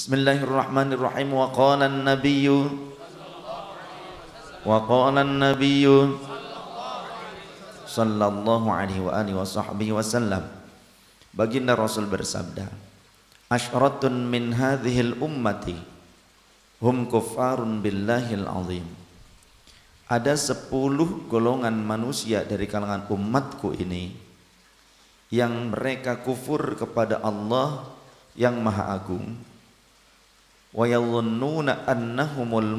Bismillahirrahmanirrahim. Wa qala an-nabiyyu. Wa qala an-nabiyyu. Sallallahu alaihi wa alihi wa sahbihi wasallam Baginda Rasul bersabda Ashratun min hadhil ummati hum kuffarun billahil azim. Ada sepuluh golongan manusia dari kalangan umatku ini yang mereka kufur kepada Allah yang maha agung wa yadhunnuna annahumul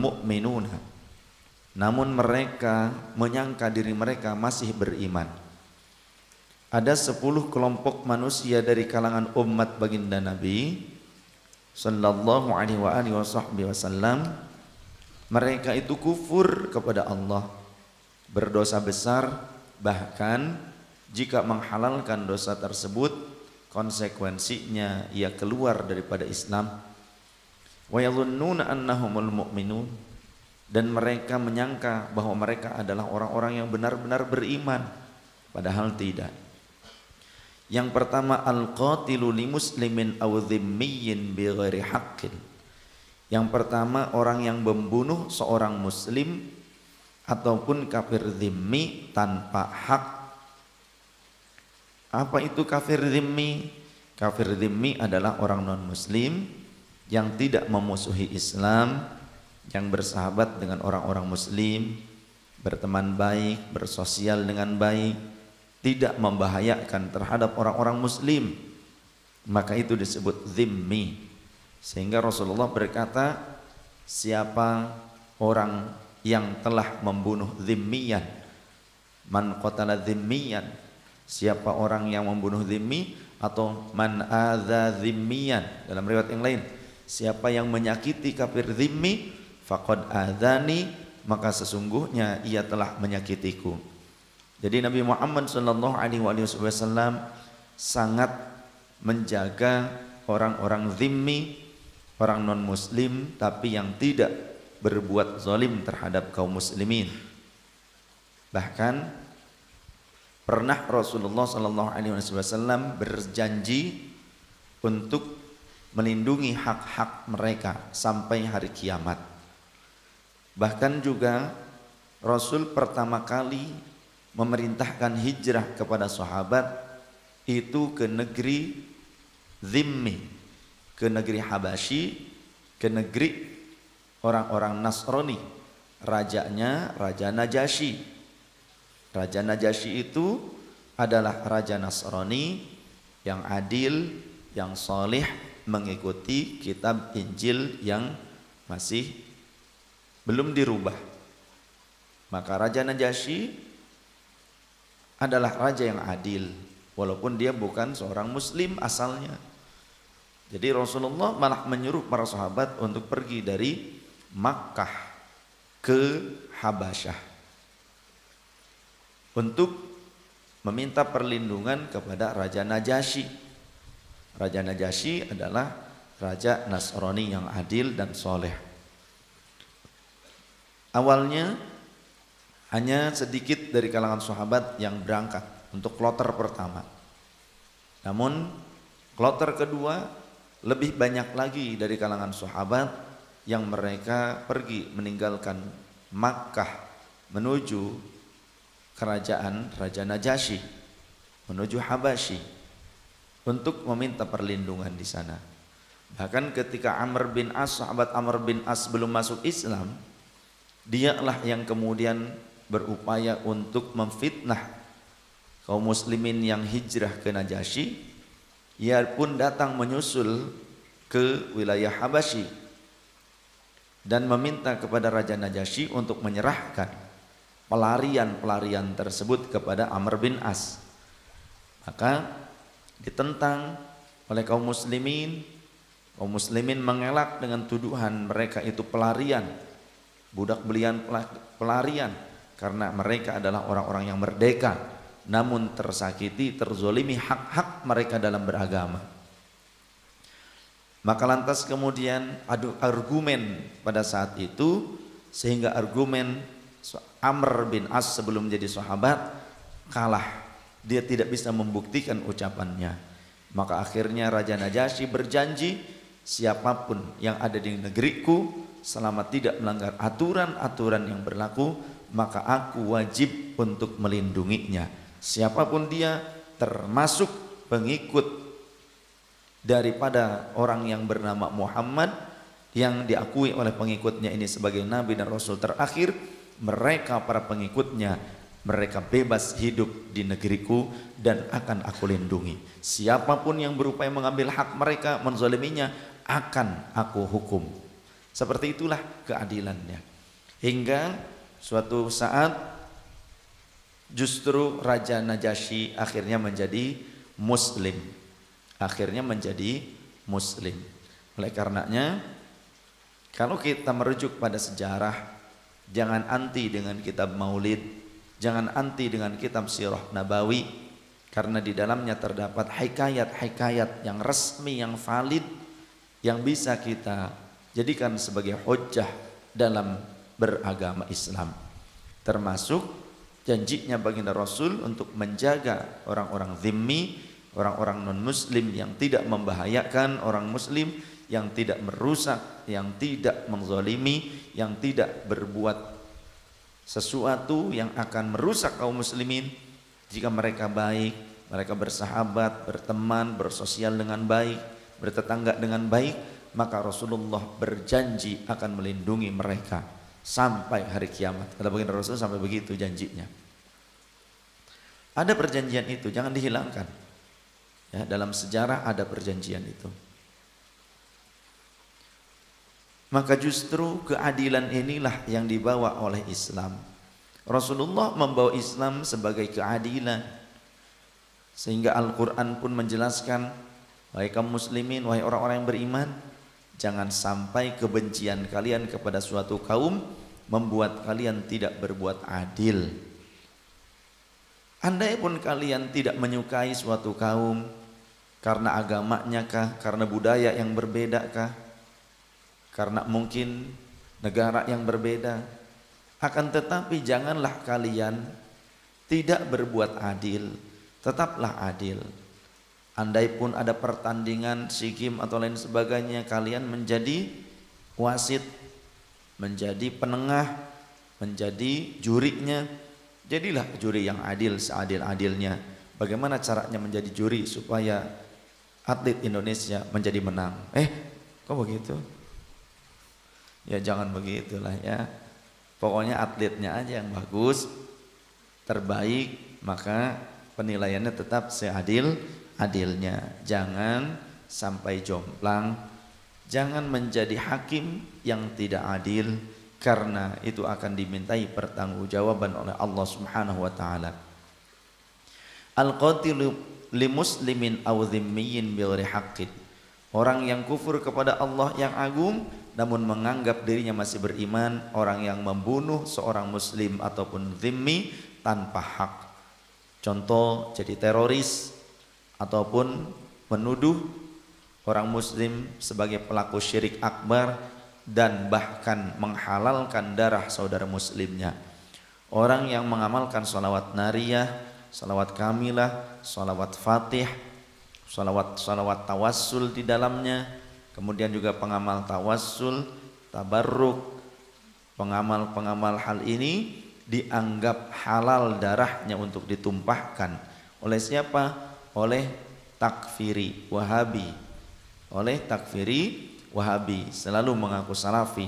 namun mereka menyangka diri mereka masih beriman. Ada sepuluh kelompok manusia dari kalangan umat baginda Nabi Sallallahu alaihi wa alihi Mereka itu kufur kepada Allah Berdosa besar Bahkan jika menghalalkan dosa tersebut Konsekuensinya ia keluar daripada Islam Wa yadhunnuna annahumul mu'minun. Dan mereka menyangka bahwa mereka adalah orang-orang yang benar-benar beriman. Padahal tidak. Yang pertama al-qatilu li muslimin aw dhimmiyin bighairi haqqin. Yang pertama orang yang membunuh seorang muslim ataupun kafir dhimmi tanpa hak. Apa itu kafir dhimmi? Kafir dhimmi adalah orang non muslim yang tidak memusuhi Islam yang bersahabat dengan orang-orang muslim, berteman baik, bersosial dengan baik, tidak membahayakan terhadap orang-orang muslim. Maka itu disebut zimmi. Sehingga Rasulullah berkata, siapa orang yang telah membunuh zimmiyan, man qatala zimmiyan, siapa orang yang membunuh zimmi atau man adza zimmiyan dalam riwayat yang lain, siapa yang menyakiti kafir zimmi faqad adzani maka sesungguhnya ia telah menyakitiku. Jadi Nabi Muhammad sallallahu alaihi wasallam sangat menjaga orang-orang zimmi, orang non muslim tapi yang tidak berbuat zalim terhadap kaum muslimin. Bahkan pernah Rasulullah sallallahu alaihi wasallam berjanji untuk melindungi hak-hak mereka sampai hari kiamat. Bahkan juga Rasul pertama kali memerintahkan hijrah kepada sahabat itu ke negeri Zimmi, ke negeri Habasyi, ke negeri orang-orang Nasrani. Rajanya Raja Najasyi. Raja Najasyi itu adalah Raja Nasrani yang adil, yang soleh, mengikuti kitab Injil yang masih belum dirubah. Maka Raja Najasyi adalah raja yang adil walaupun dia bukan seorang muslim asalnya. Jadi Rasulullah malah menyuruh para sahabat untuk pergi dari Makkah ke Habasyah untuk meminta perlindungan kepada Raja Najasyi. Raja Najasyi adalah raja Nasrani yang adil dan soleh. Awalnya hanya sedikit dari kalangan sahabat yang berangkat untuk kloter pertama. Namun kloter kedua lebih banyak lagi dari kalangan sahabat yang mereka pergi meninggalkan Makkah menuju kerajaan Raja Najasyi menuju Habasyi untuk meminta perlindungan di sana. Bahkan ketika Amr bin As, sahabat Amr bin As belum masuk Islam, Dialah yang kemudian berupaya untuk memfitnah kaum muslimin yang hijrah ke Najasyi. Ia pun datang menyusul ke wilayah Habasyi dan meminta kepada Raja Najasyi untuk menyerahkan pelarian-pelarian tersebut kepada Amr bin As. Maka ditentang oleh kaum muslimin, kaum muslimin mengelak dengan tuduhan mereka itu pelarian budak belian pelarian karena mereka adalah orang-orang yang merdeka namun tersakiti, terzolimi hak-hak mereka dalam beragama. Maka lantas kemudian adu argumen pada saat itu sehingga argumen Amr bin As sebelum menjadi sahabat kalah. Dia tidak bisa membuktikan ucapannya. Maka akhirnya Raja Najasyi berjanji siapa pun yang ada di negeriku selama tidak melanggar aturan-aturan yang berlaku maka aku wajib untuk melindunginya siapa pun dia termasuk pengikut daripada orang yang bernama Muhammad yang diakui oleh pengikutnya ini sebagai nabi dan rasul terakhir mereka para pengikutnya mereka bebas hidup di negeriku dan akan aku lindungi. Siapa pun yang berupaya mengambil hak mereka menzaliminya akan aku hukum. Seperti itulah keadilannya. Hingga suatu saat justru Raja Najasyi akhirnya menjadi muslim. Akhirnya menjadi muslim. Oleh karenanya kalau kita merujuk pada sejarah, jangan anti dengan kitab Maulid, jangan anti dengan kitab Sirah Nabawi, karena di dalamnya terdapat hikayat-hikayat yang resmi, yang valid, yang bisa kita jadikan sebagai hujah dalam beragama Islam. Termasuk janjinya baginda Rasul untuk menjaga orang-orang zimmi, orang-orang non-muslim yang tidak membahayakan orang muslim, yang tidak merusak, yang tidak menzalimi, yang tidak berbuat sesuatu yang akan merusak kaum muslimin jika mereka baik, mereka bersahabat, berteman, bersosial dengan baik, bertetangga dengan baik, maka Rasulullah berjanji akan melindungi mereka sampai hari kiamat. Kata baginda Rasul sampai begitu janjinya. Ada perjanjian itu, jangan dihilangkan. Ya, dalam sejarah ada perjanjian itu. Maka justru keadilan inilah yang dibawa oleh Islam. Rasulullah membawa Islam sebagai keadilan. Sehingga Al-Quran pun menjelaskan, Wahai kaum muslimin, wahai orang-orang yang beriman, jangan sampai kebencian kalian kepada suatu kaum membuat kalian tidak berbuat adil. Andai pun kalian tidak menyukai suatu kaum karena agamanya kah, karena budaya yang berbeda kah, karena mungkin negara yang berbeda. Akan tetapi janganlah kalian tidak berbuat adil tetaplah adil. Andai pun ada pertandingan sikim atau lain sebagainya kalian menjadi wasit menjadi penengah menjadi jurinya. Jadilah juri yang adil seadil-adilnya. Bagaimana caranya menjadi juri supaya atlet Indonesia menjadi menang? Eh kok begitu Ya jangan begitulah ya. Pokoknya atletnya aja yang bagus, terbaik, maka penilaiannya tetap seadil adilnya. Jangan sampai jomplang, jangan menjadi hakim yang tidak adil karena itu akan dimintai pertanggungjawaban oleh Allah Subhanahu wa taala. Al-qatilu li muslimin aw dhimmiyin bi haqqin. Orang yang kufur kepada Allah yang agung namun menganggap dirinya masih beriman orang yang membunuh seorang muslim ataupun zimmi tanpa hak. Contoh jadi teroris ataupun menuduh orang muslim sebagai pelaku syirik akbar dan bahkan menghalalkan darah saudara muslimnya. Orang yang mengamalkan salawat nariyah salawat kamilah salawat fatih salawat salawat tawassul di dalamnya kemudian juga pengamal tawassul, tabarruk, pengamal-pengamal hal ini dianggap halal darahnya untuk ditumpahkan. Oleh siapa? Oleh takfiri wahabi. Oleh takfiri wahabi. Selalu mengaku salafi.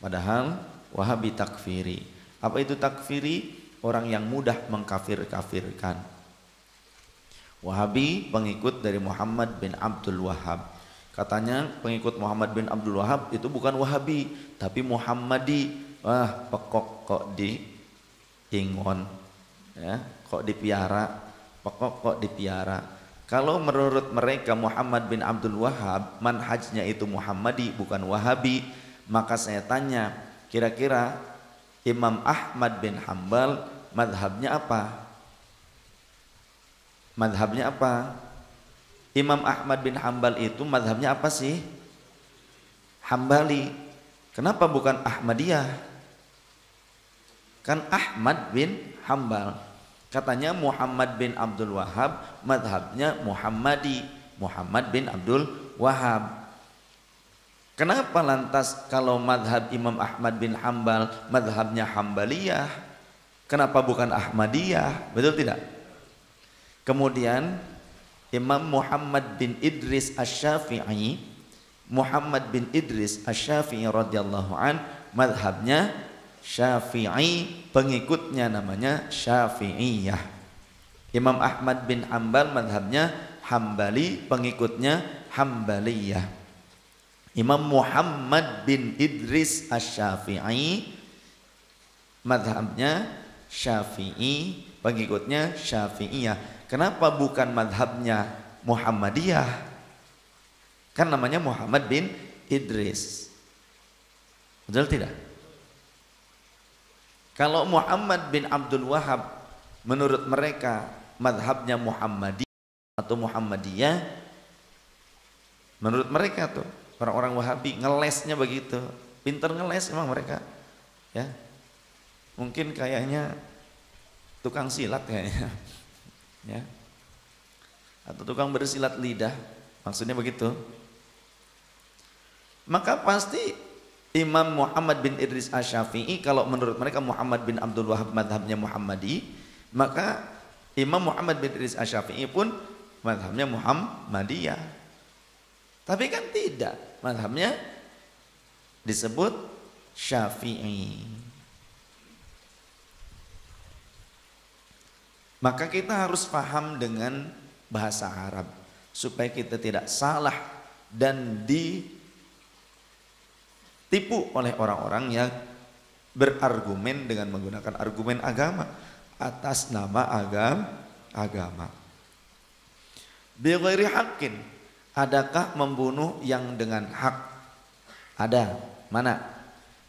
Padahal wahabi takfiri. Apa itu takfiri? orang yang mudah mengkafir-kafirkan. Wahabi pengikut dari Muhammad bin Abdul Wahab Katanya pengikut Muhammad bin Abdul Wahab itu bukan Wahabi, tapi Muhammadi. Wah, pekok kok di ingon. Ya, kok dipiara, pekok kok dipiara. Kalau menurut mereka Muhammad bin Abdul Wahab manhajnya itu Muhammadi bukan Wahabi, maka saya tanya, kira-kira Imam Ahmad bin Hambal madhabnya apa? Madhabnya apa? Imam Ahmad bin Hambal itu madhabnya apa sih? Hambali. Kenapa bukan Ahmadiyah? Kan Ahmad bin Hambal. Katanya Muhammad bin Abdul Wahab madhabnya Muhammadi. Muhammad bin Abdul Wahab. Kenapa lantas kalau madhab Imam Ahmad bin Hambal madhabnya Hambaliyah? Kenapa bukan Ahmadiyah? Betul tidak? Kemudian Imam Muhammad bin Idris Asy-Syafi'i Muhammad bin Idris Asy-Syafi'i radhiyallahu an madhabnya Syafi'i pengikutnya namanya Syafi'iyah Imam Ahmad bin Hambal madhabnya Hambali pengikutnya Hambaliyah Imam Muhammad bin Idris Asy-Syafi'i madhabnya Syafi'i, pengikutnya Syafi'iyah. Kenapa bukan madhabnya Muhammadiyah? Kan namanya Muhammad bin Idris. Betul tidak? Kalau Muhammad bin Abdul Wahab menurut mereka madhabnya Muhammadiyah atau Muhammadiyah menurut mereka tuh orang-orang Wahabi ngelesnya begitu pinter ngeles emang mereka ya mungkin kayaknya tukang silat kayaknya ya. Atau tukang bersilat lidah maksudnya begitu. Maka pasti Imam Muhammad bin Idris Asy-Syafi'i kalau menurut mereka Muhammad bin Abdul Wahab madhabnya Muhammadi maka Imam Muhammad bin Idris Asy-Syafi'i pun madhabnya Muhammadiyah. Tapi kan tidak madhabnya disebut syafi'i maka kita harus paham dengan bahasa Arab supaya kita tidak salah dan ditipu oleh orang-orang yang berargumen dengan menggunakan argumen agama atas nama agam agama. Bighairi haqqin Adakah membunuh yang dengan hak? Ada. Mana?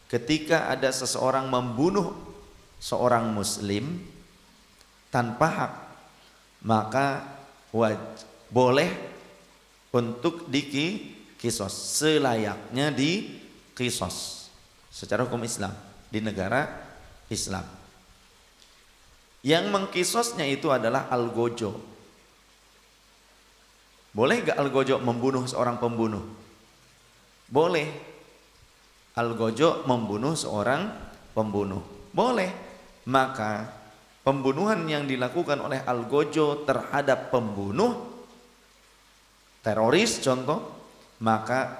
Ketika ada seseorang membunuh seorang muslim tanpa hak, maka boleh untuk kisos selayaknya di kisos secara hukum Islam di negara Islam. Yang mengkisosnya itu adalah algojo boleh gak Al-Gojo membunuh seorang pembunuh? Boleh. Al-Gojo membunuh seorang pembunuh. Boleh. Maka pembunuhan yang dilakukan oleh Al-Gojo terhadap pembunuh teroris contoh maka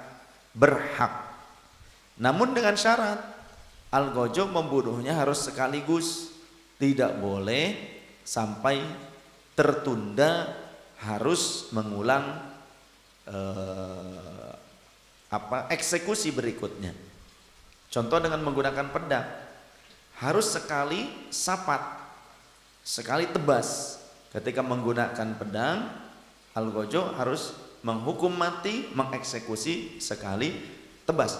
berhak. Namun dengan syarat Al-Gojo membunuhnya harus sekaligus tidak boleh sampai tertunda harus mengulang eh, apa eksekusi berikutnya. Contoh dengan menggunakan pedang harus sekali sapat, sekali tebas. Ketika menggunakan pedang, algojo harus menghukum mati, mengeksekusi sekali tebas.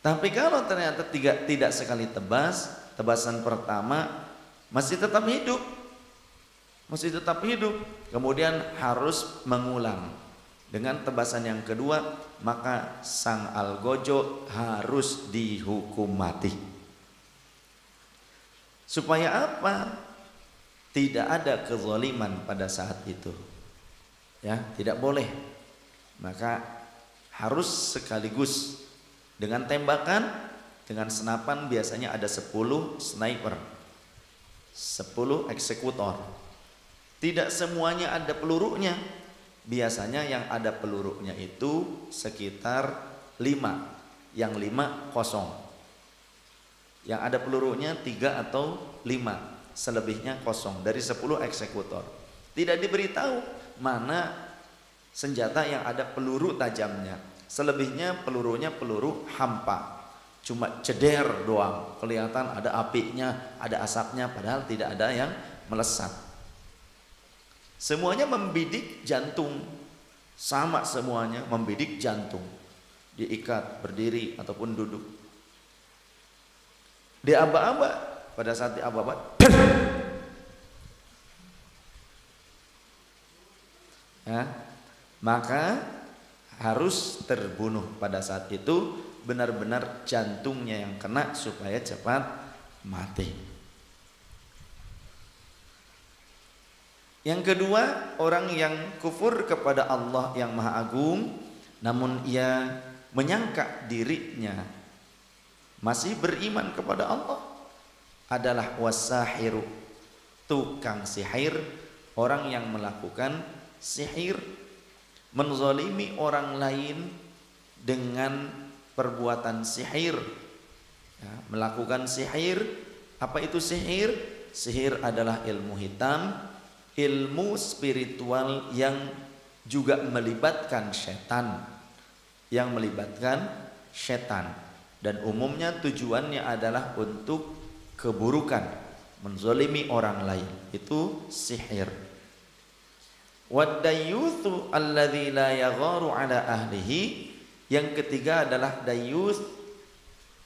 Tapi kalau ternyata tiga, tidak sekali tebas, tebasan pertama masih tetap hidup. Masih tetap hidup. Kemudian harus mengulang. Dengan tebasan yang kedua, maka sang algojo harus dihukum mati. Supaya apa? Tidak ada kezaliman pada saat itu. Ya, tidak boleh. Maka harus sekaligus dengan tembakan, dengan senapan biasanya ada 10 sniper. 10 eksekutor. Tidak semuanya ada pelurunya. Biasanya yang ada pelurunya itu sekitar 5. Yang 5 kosong. Yang ada pelurunya 3 atau 5. Selebihnya kosong dari 10 eksekutor. Tidak diberitahu mana senjata yang ada peluru tajamnya Selebihnya pelurunya peluru hampa. Cuma ceder doang. Kelihatan ada apinya, ada asapnya padahal tidak ada yang melesat. Semuanya membidik jantung. Sama semuanya membidik jantung. Diikat, berdiri ataupun duduk. Di aba-aba pada saat di aba-aba ya, maka harus terbunuh pada saat itu benar-benar jantungnya yang kena supaya cepat mati. Yang kedua, orang yang kufur kepada Allah yang Maha Agung namun ia menyangka dirinya masih beriman kepada Allah adalah wasahiru tukang sihir orang yang melakukan sihir menzalimi orang lain dengan perbuatan sihir. Ya, melakukan sihir apa itu sihir? Sihir adalah ilmu hitam ilmu spiritual yang juga melibatkan setan. Yang melibatkan setan. Dan umumnya tujuannya adalah untuk keburukan menzolimi orang lain. Itu sihir. Wadayyuthu alladhi la yagharu ala ahlihi. Yang ketiga adalah dayuth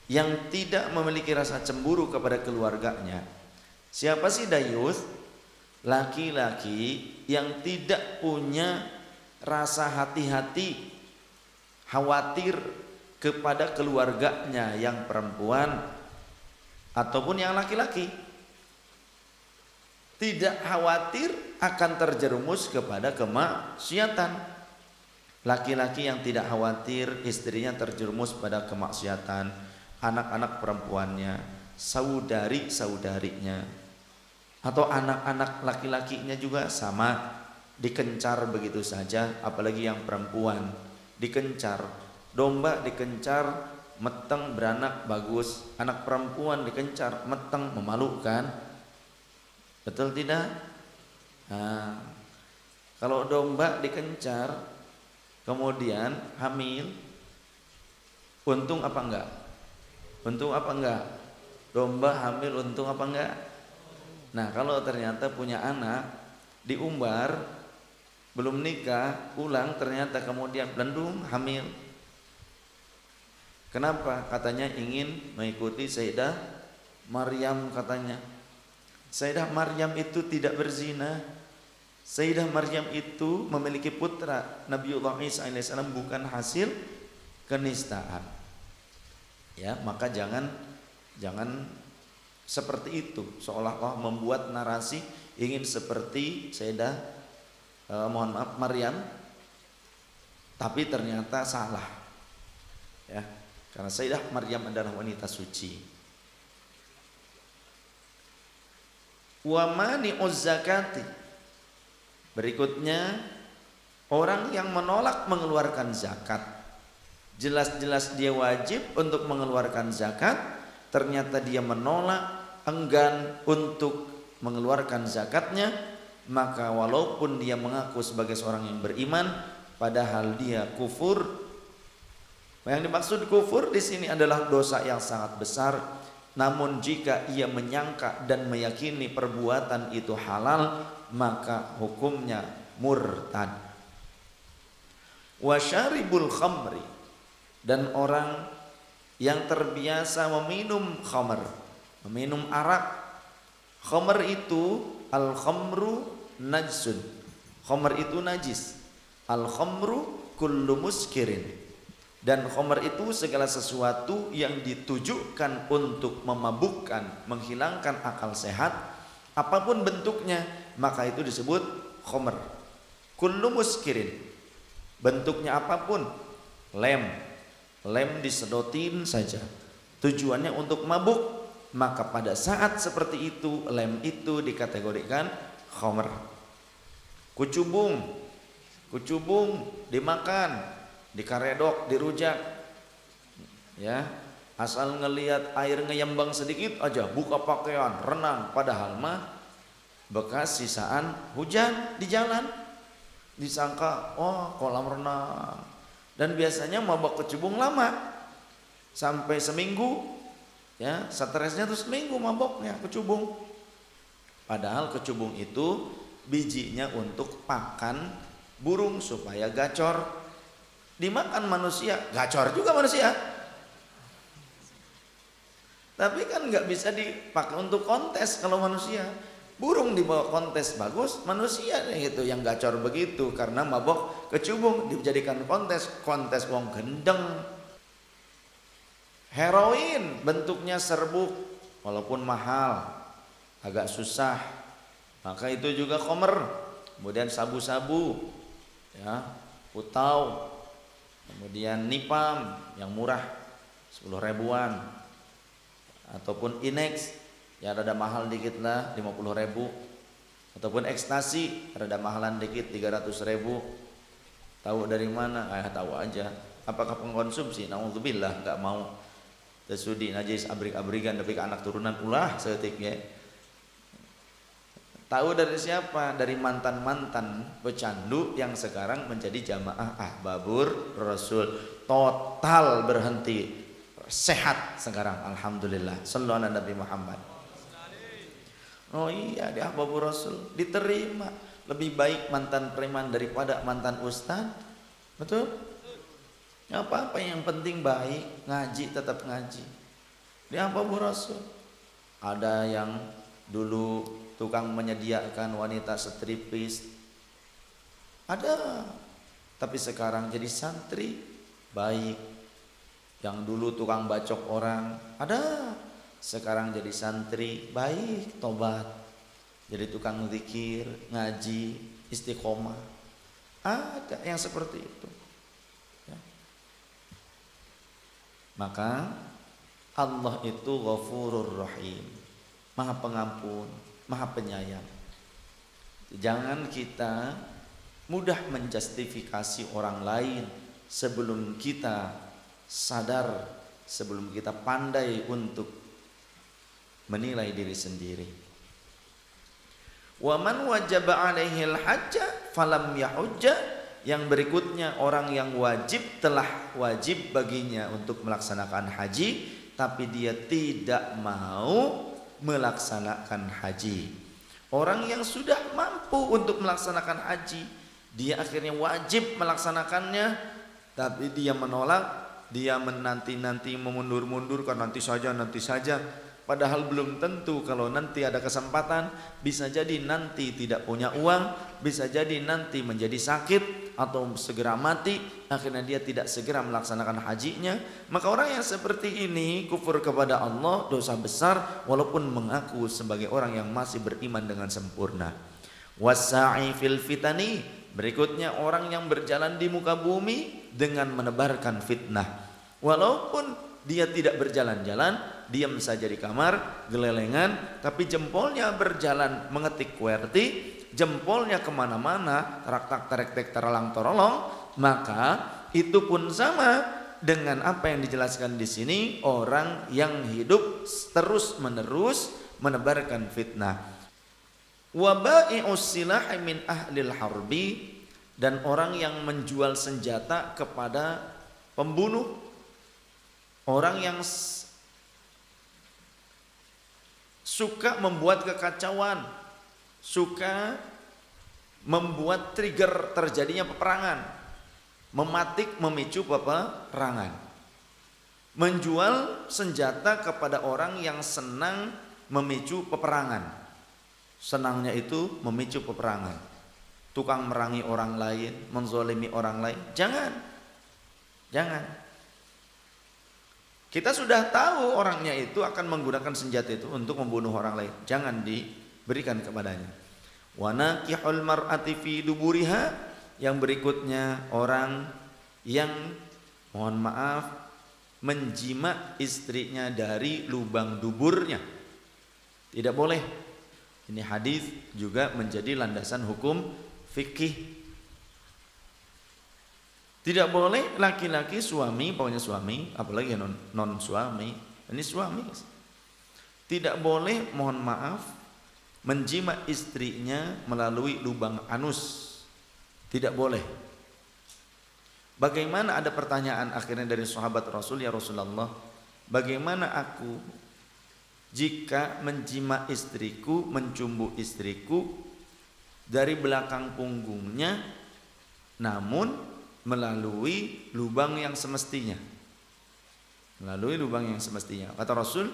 yang tidak memiliki rasa cemburu kepada keluarganya. Siapa sih dayuth laki-laki yang tidak punya rasa hati-hati khawatir kepada keluarganya yang perempuan ataupun yang laki-laki tidak khawatir akan terjerumus kepada kemaksiatan. Laki-laki yang tidak khawatir istrinya terjerumus pada kemaksiatan anak-anak perempuannya saudari-saudarinya atau anak-anak laki-lakinya juga sama. Dikencar begitu saja apalagi yang perempuan. Dikencar. Domba dikencar meteng beranak bagus. Anak perempuan dikencar meteng memalukan. Betul tidak? Nah, kalau domba dikencar kemudian hamil untung apa enggak? Untung apa enggak? Domba hamil untung apa enggak nah kalau ternyata punya anak diumbar belum nikah, pulang ternyata kemudian belendung hamil. Kenapa? Katanya ingin mengikuti Sayyidah Maryam katanya. Sayyidah Maryam itu tidak berzina. Sayyidah Maryam itu memiliki putra Nabiullah Isa alaihissalam bukan hasil kenistaan. Ya, maka jangan jangan seperti itu seolah-olah membuat narasi ingin seperti Sayyidah eh, mohon maaf Maryam tapi ternyata salah ya. Karena Sayyidah Maryam adalah wanita suci. Wa mani zakati. Berikutnya orang yang menolak mengeluarkan zakat. Jelas-jelas dia wajib untuk mengeluarkan zakat ternyata dia menolak enggan untuk mengeluarkan zakatnya maka walaupun dia mengaku sebagai seorang yang beriman padahal dia kufur. Yang dimaksud kufur di sini adalah dosa yang sangat besar. Namun jika ia menyangka dan meyakini perbuatan itu halal maka hukumnya murtad. Wasyaribul khamri dan orang yang terbiasa meminum khamr meminum arak khamr itu al khamru najsun. Khamr itu najis. Al khamru kullu muskirin. Dan khamr itu segala sesuatu yang ditujukan untuk memabukkan, menghilangkan akal sehat, apa pun bentuknya, maka itu disebut khamr. Kullu muskirin. Bentuknya apa pun, lem. Lem disedotin saja. Tujuannya untuk mabuk, maka pada saat seperti itu lem itu dikategorikan khomer kucubung. Kucubung dimakan dikaredok dirujak. Ya. Asal ngelihat air ngeyembang sedikit aja buka pakaian renang. Padahal mah bekas sisaan hujan di jalan. Disangka oh kolam renang dan biasanya mabok kecubung lama sampai seminggu ya stresnya tuh seminggu maboknya kecubung Padahal kecubung itu bijinya untuk pakan burung supaya gacor. Dimakan manusia, gacor juga manusia. Tapi kan nggak bisa dipakai untuk kontes kalau manusia. Burung dibawa kontes bagus, manusia itu yang gacor begitu. Karena mabok kecubung dijadikan kontes, kontes wong gendeng. Heroin bentuknya serbuk walaupun mahal, agak susah. Maka itu juga komer kemudian sabu-sabu, ya, putau, kemudian nipam yang murah 10 ribuan, ataupun inex ya rada mahal dikit lah 50 ribu. Ataupun ekstasi rada mahalan dikit 300 ribu. Tahu dari mana? Ah tahu aja. Apakah pengkonsumsi? Naudzubillah nggak mau. Tersudi najis abrik-abrigan tapi ke anak turunan ulah setik ya. Tahu dari siapa? Dari mantan-mantan pecandu yang sekarang menjadi jamaah ahbabur rasul. Total berhenti. Sehat sekarang alhamdulillah. Sallallahu nabi Muhammad oh iya di ahbabur rasul. Diterima. Lebih baik mantan preman daripada mantan ustad. Betul? Apa-apa yang penting baik. Ngaji tetap ngaji. Di ahbabur rasul. Ada yang dulu tukang menyediakan wanita stripis ada. Tapi sekarang jadi santri. Baik. Yang dulu tukang bacok orang. Ada sekarang jadi santri baik tobat. Jadi tukang zikir ngaji istiqomah. Ada yang seperti itu. Ya. maka Allah itu ghafurur rahim. Maha pengampun maha penyayang. Jangan kita mudah menjustifikasi orang lain sebelum kita sadar sebelum kita pandai untuk menilai diri sendiri. Wa man wajaba alaihi al-hajja falam yahujja yang berikutnya orang yang wajib telah wajib baginya untuk melaksanakan haji tapi dia tidak mau melaksanakan haji. Orang yang sudah mampu untuk melaksanakan haji, dia akhirnya wajib melaksanakannya tapi dia menolak dia menanti-nanti memundur-mundurkan nanti saja nanti saja padahal belum tentu kalau nanti ada kesempatan bisa jadi nanti tidak punya uang bisa jadi nanti menjadi sakit atau segera mati akhirnya dia tidak segera melaksanakan hajinya maka orang yang seperti ini kufur kepada Allah dosa besar walaupun mengaku sebagai orang yang masih beriman dengan sempurna wasa'i fil fitani berikutnya orang yang berjalan di muka bumi dengan menebarkan fitnah. Walaupun dia tidak berjalan-jalan, diam saja di kamar, gelelengan, tapi jempolnya berjalan mengetik QWERTY, jempolnya ke mana-mana, terak-tak terek-tek teralang torolong, maka itu pun sama dengan apa yang dijelaskan di sini orang yang hidup terus menerus menebarkan fitnah. Waba'i'us silahi min ahlil harbi dan orang yang menjual senjata kepada pembunuh orang yang suka membuat kekacauan suka membuat trigger terjadinya peperangan mematik memicu peperangan menjual senjata kepada orang yang senang memicu peperangan senangnya itu memicu peperangan tukang merangi orang lain, menzolimi orang lain. Jangan. Jangan. Kita sudah tahu orangnya itu akan menggunakan senjata itu untuk membunuh orang lain. Jangan diberikan kepadanya. Wana kihul mar'ati fi duburiha yang berikutnya orang yang mohon maaf menjima istrinya dari lubang duburnya. Tidak boleh. Ini hadis juga menjadi landasan hukum fikih tidak boleh laki-laki suami pokoknya suami apalagi non, non suami ini suami. Tidak boleh mohon maaf menjima istrinya melalui lubang anus. Tidak boleh. Bagaimana ada pertanyaan akhirnya dari sahabat Rasul ya Rasulullah bagaimana aku jika menjima istriku mencumbu istriku dari belakang punggungnya namun melalui lubang yang semestinya. Melalui lubang yang semestinya. Kata Rasul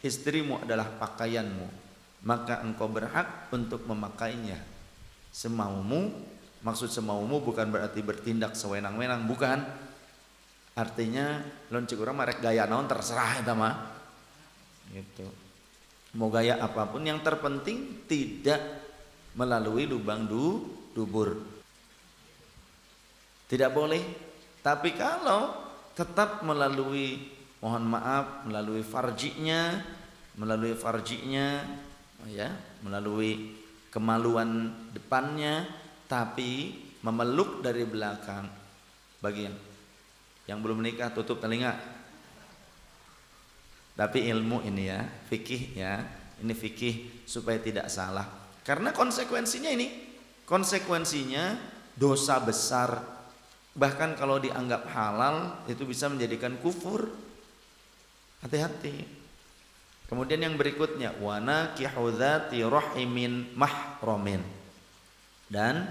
istrimu adalah pakaianmu. Maka engkau berhak untuk memakainya. Semaumu maksud semaumu bukan berarti bertindak sewenang-wenang bukan. Artinya lonceng orang marek gaya naon terserah itu mah. Gitu. Mau gaya apa pun yang terpenting tidak melalui lubang du dubur. Tidak boleh. Tapi kalau tetap melalui mohon maaf melalui farjinya, melalui farjinya ya, melalui kemaluan depannya tapi memeluk dari belakang. Bagi yang yang belum menikah tutup telinga. Tapi ilmu ini ya fikih ya ini fikih supaya tidak salah. Karena konsekuensinya ini konsekuensinya dosa besar bahkan kalau dianggap halal itu bisa menjadikan kufur hati-hati kemudian yang berikutnya wana kihudati rahimin mahromin dan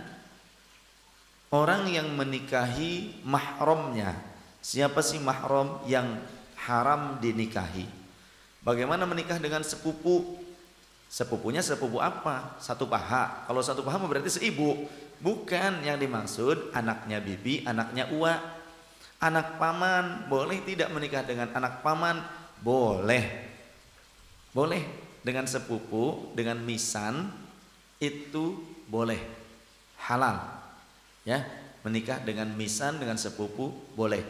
orang yang menikahi mahromnya siapa sih mahrom yang haram dinikahi. Bagaimana menikah dengan sepupu? Sepupunya sepupu apa? Satu paha. Kalau satu paha berarti seibu. Bukan yang dimaksud anaknya bibi, anaknya uwa. Anak paman boleh tidak menikah dengan anak paman? Boleh. Boleh dengan sepupu, dengan misan itu boleh. Halal. Ya, menikah dengan misan dengan sepupu boleh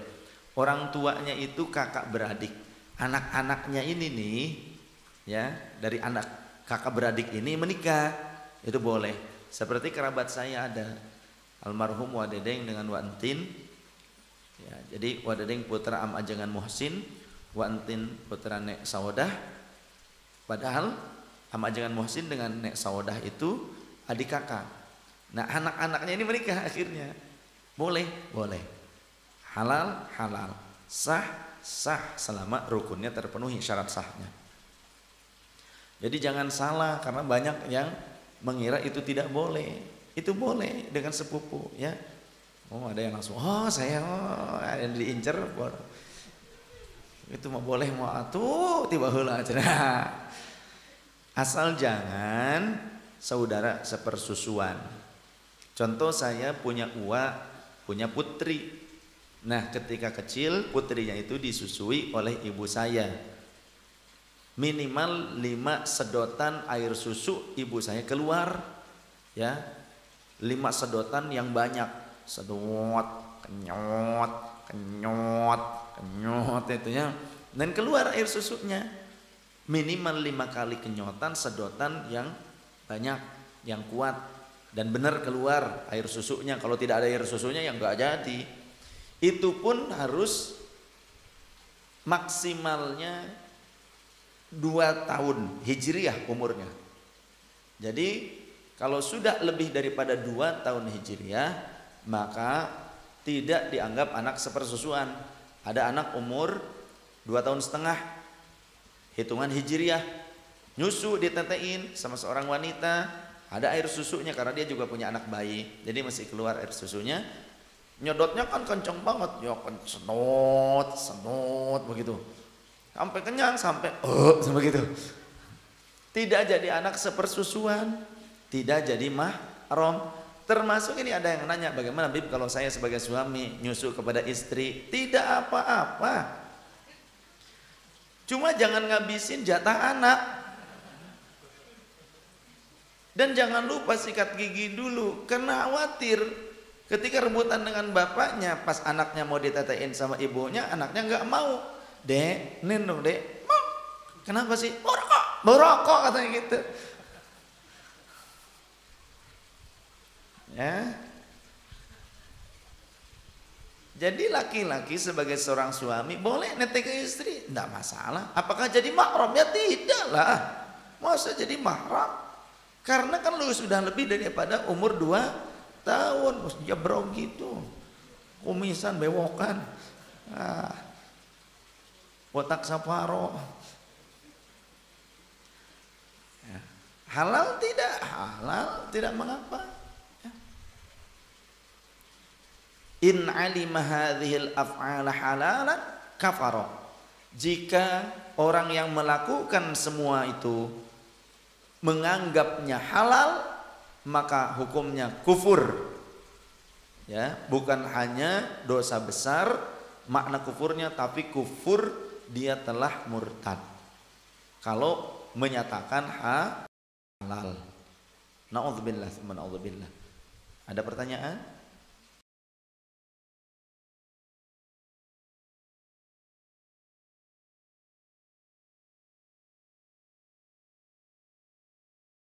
orang tuanya itu kakak beradik anak-anaknya ini nih ya dari anak kakak beradik ini menikah. Itu boleh. Seperti kerabat saya ada almarhum Wadedeng dengan Wantin. Ya, jadi Wadedeng putra Am Ajangan Muhsin Wantin putra Nek Sawadah padahal Am Ajangan Muhsin dengan Nek Sawadah itu adik kakak. Nah anak-anaknya ini menikah akhirnya. Boleh? Boleh. Halal halal. Sah sah. Selama rukunnya terpenuhi syarat sahnya jadi jangan salah karena banyak yang mengira itu tidak boleh. Itu boleh dengan sepupu ya. Oh ada yang langsung oh saya oh ada yang diincer itu mau boleh mau atuh tiba hula asal jangan saudara sepersusuan. Contoh saya punya uak punya putri. Nah ketika kecil putrinya itu disusui oleh ibu saya Minimal lima sedotan air susu ibu saya keluar ya. Lima sedotan yang banyak. Sedot kenyot kenyot kenyot itu ya. Dan keluar air susunya. Minimal lima kali kenyotan sedotan yang banyak yang kuat. Dan benar keluar air susunya. Kalau tidak ada air susunya yang enggak jadi. Itu pun harus maksimalnya dua tahun hijriah umurnya. Jadi kalau sudah lebih daripada dua tahun hijriah maka tidak dianggap anak sepersusuan. Ada anak umur dua tahun setengah hitungan hijriah nyusu ditetein sama seorang wanita ada air susunya karena dia juga punya anak bayi jadi masih keluar air susunya nyedotnya kan kenceng banget ya kan senot senot begitu sampai kenyang sampai eh sampai gitu. Tidak jadi anak sepersusuan tidak jadi mahram. Termasuk ini ada yang nanya bagaimana Bib kalau saya sebagai suami nyusu kepada istri? Tidak apa-apa. Cuma jangan ngabisin jatah anak. Dan jangan lupa sikat gigi dulu karena khawatir Ketika rebutan dengan bapaknya, pas anaknya mau ditetein sama ibunya, anaknya nggak mau. Dek, nino dek, mau. Kenapa sih? Mau rokok, rokok katanya gitu. Ya. Jadi laki-laki sebagai seorang suami boleh netek ke istri, tidak masalah. Apakah jadi mahram? Ya tidak lah. Masa jadi mahram? Karena kan lu sudah lebih daripada umur dua tahun mesti jebrong gitu kumisan bewokan ah, botak saparo ya. halal tidak? Halal tidak mengapa. Ya. in alima hadhil af'ala halalan kafaro. Jika orang yang melakukan semua itu menganggapnya halal maka hukumnya kufur. Ya bukan hanya dosa besar makna kufurnya tapi kufur dia telah murtad. Kalau menyatakan halal. Naudzubillah. Ada pertanyaan?